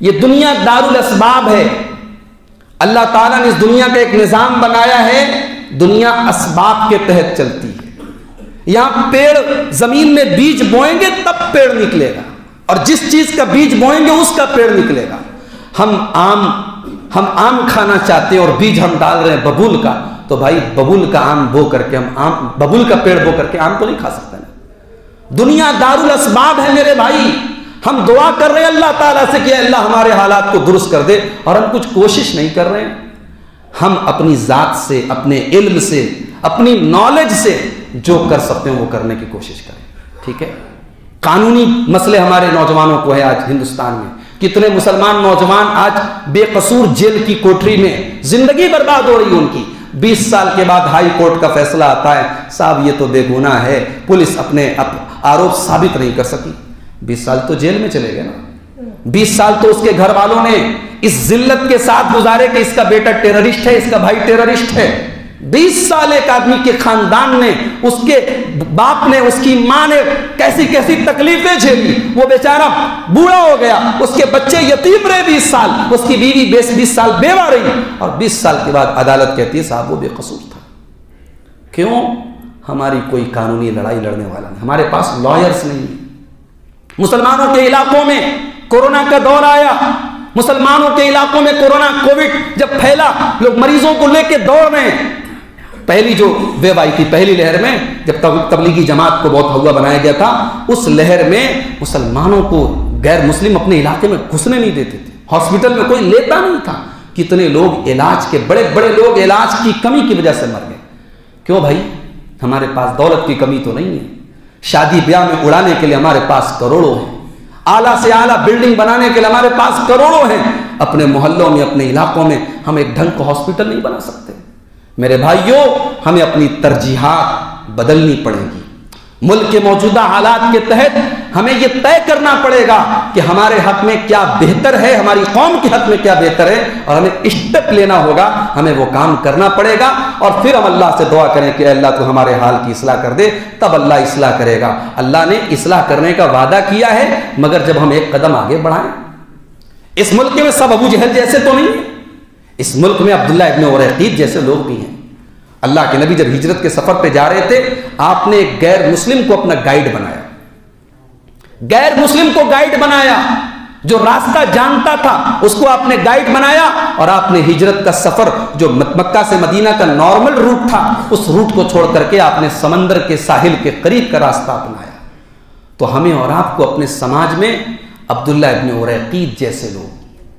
ये दुनिया दारुल असबाब है। अल्लाह ताला ने इस दुनिया का एक निज़ाम बनाया है, दुनिया असबाब के तहत चलती है। यहाँ पेड़, ज़मीन में बीज बोएँगे, तब पेड़ निकलेगा। और जिस चीज़ का बीज बोएँगे, उसका पेड़ निकलेगा। हम आम हम आम खाना चाहते हैं और बीज हम डाल रहे हैं बबूल का तो भाई बबूल का आम बो करके हम आम, बबूल का पेड़ बो करके आम तो नहीं खा सकते दुनिया दारुल असबाब है मेरे भाई। हम दुआ कर रहे हैं अल्लाह ताला से कि अल्लाह हमारे हालात को दुरुस्त कर दे और हम कुछ कोशिश नहीं कर रहे हैं। हम अपनी ज़ात से अपने इल्म से अपनी नॉलेज से जो कर सकते हैं वो करने की कोशिश करें। ठीक है? कानूनी मसले हमारे नौजवानों को है आज हिंदुस्तान में। कितने मुसलमान नौजवान आज बेकसूर जेल की कोठरी में ज़िंदगी बर्बाद हो रही है उनकी। 20 साल के बाद हाई कोर्ट का फैसला आता है साहब ये तो बेगुना है पुलिस अपने अप, आरोप साबित नहीं कर सकी। 20 साल तो जेल में चले गए ना। 20 साल तो उसके घर वालों ने इस जिल्लत के साथ गुजारे कि इसका बेटा टेररिस्ट है, इसका भाई टेररिस्ट है। 20 साल एक आदमी के खानदान ने, उसके बाप ने, उसकी माँ ने कैसी कैसी तकलीफें झेली। वो बेचारा बूढ़ा हो गया, उसके बच्चे यतीम रहे 20 साल, उसकी बीवी बेस 20 साल बेवा रही। और 20 साल के बाद अदालत कहती है, साहब वो बेकसूर था। क्यों? हमारी कोई कानूनी लड़ाई लड़ने वाला नहीं, हमारे पास लॉयर्स नहीं। मुसलमानों के इलाकों में कोरोना का दौर आया। मुसलमानों के इलाकों में कोरोना, कोविड जब फैला, लोग मरीजों को लेके दौड़ रहे पहली जो वेव आई थी, पहली लहर में जब तब, तबलीगी जमात को बहुत हवा बनाया गया था, उस लहर में मुसलमानों को गैर मुस्लिम अपने इलाके में घुसने नहीं देते थे। हॉस्पिटल में कोई लेता नहीं था। कितने लोग इलाज के बड़े बड़े लोग इलाज की कमी की वजह से मर गए। क्यों भाई? हमारे पास दौलत की कमी तो नहीं है। शादी ब्याह में उड़ाने के लिए हमारे पास करोड़ों हैं। आला से आला बिल्डिंग बनाने के लिए हमारे पास करोड़ों हैं। अपने मोहल्लों में, अपने इलाकों में हम एक ढंग का हॉस्पिटल नहीं बना सकते। मेरे भाइयों, हमें अपनी तरजीहत बदलनी पड़ेगी। मुल्क के मौजूदा हालात के तहत हमें यह तय करना पड़ेगा कि हमारे हक में क्या बेहतर है, हमारी कौम के हक में क्या बेहतर है, और हमें स्टेप लेना होगा, हमें वो काम करना पड़ेगा, और फिर हम अल्लाह से दुआ करें कि अल्लाह तो हमारे हाल की इसलाह कर दे, तब अल्लाह इसलाह करेगा। अल्लाह ने इसलाह करने का वादा किया है, मगर जब हम एक कदम आगे बढ़ाएँ, इस मुल्क में सब अबू जहल जैसे तो नहीं इस मुल्क में अब्दुल्ला इब्न और जैसे लोग भी हैं। अल्लाह के नबी जब हिजरत के सफ़र पे जा रहे थे, आपने एक गैर मुस्लिम को अपना गाइड बनाया। गैर मुस्लिम को गाइड बनाया। जो रास्ता जानता था, उसको आपने गाइड बनाया और आपने हिजरत का सफ़र, जो मक्का से मदीना का नॉर्मल रूट था, उस रूट को छोड़ करके आपने समंदर के साहिल के करीब का रास्ता अपनाया। तो हमें और आपको अपने समाज में अब्दुल्ला इब्न उरैकीद जैसे लोग,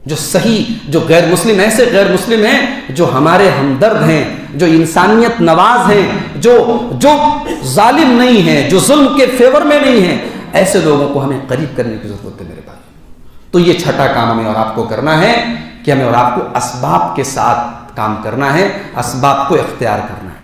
जो सही, जो गैर मुस्लिम, ऐसे गैर मुस्लिम हैं, जो हमारे हमदर्द हैं, जो इंसानियत नवाज़ हैं, जो जो जालिम नहीं है, जो जुल्म के फेवर में नहीं है ऐसे लोगों को हमें करीब करने की ज़रूरत है मेरे भाई। तो ये छठा काम हमें और आपको करना है कि हमें और आपको इसबाब के साथ काम करना है इसबाब को इख्तियार करना है।